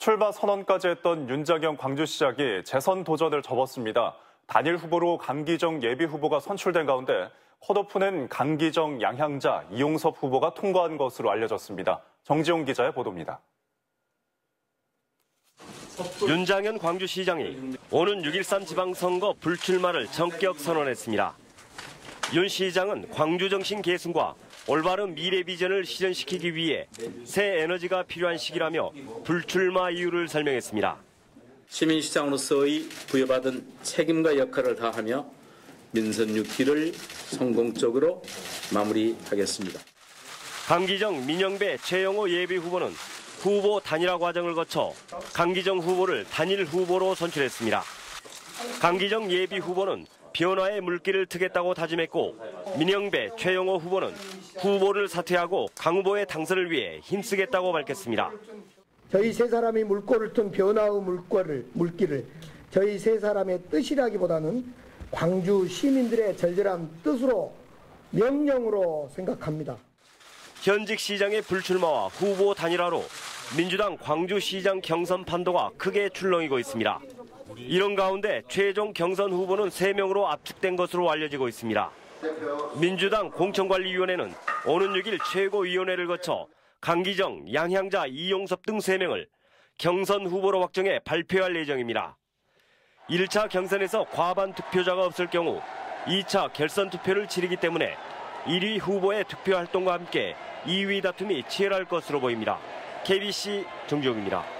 출마 선언까지 했던 윤자경 광주시장이 재선 도전을 접었습니다. 단일 후보로 강기정 예비 후보가 선출된 가운데 컷오프는 강기정, 양향자, 이용섭 후보가 통과한 것으로 알려졌습니다. 정지용 기자의 보도입니다. 윤장현 광주시장이 오는 6.13 지방선거 불출마를 전격 선언했습니다. 윤 시장은 광주정신 계승과 올바른 미래 비전을 실현시키기 위해 새 에너지가 필요한 시기라며 불출마 이유를 설명했습니다. 시민시장으로서의 부여받은 책임과 역할을 다하며 민선 6기를 성공적으로 마무리하겠습니다. 강기정, 민영배, 최영호 예비 후보는 후보 단일화 과정을 거쳐 강기정 후보를 단일 후보로 선출했습니다. 강기정 예비 후보는 변화의 물길을 트겠다고 다짐했고 민영배, 최영호 후보는 후보를 사퇴하고 강 후보의 당선을 위해 힘쓰겠다고 밝혔습니다. 저희 세 사람이 물꼬를 튼 변화의 물꼬를 물길을 저희 세 사람의 뜻이라기보다는 광주 시민들의 절절한 뜻으로 명령으로 생각합니다. 현직 시장의 불출마와 후보 단일화로 민주당 광주시장 경선 판도가 크게 출렁이고 있습니다. 이런 가운데 최종 경선 후보는 3명으로 압축된 것으로 알려지고 있습니다. 민주당 공천관리위원회는 오는 6일 최고위원회를 거쳐 강기정, 양향자, 이용섭 등 3명을 경선 후보로 확정해 발표할 예정입니다. 1차 경선에서 과반 투표자가 없을 경우 2차 결선 투표를 치르기 때문에 1위 후보의 투표 활동과 함께 2위 다툼이 치열할 것으로 보입니다. KBC 정지용입니다.